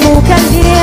nunca vi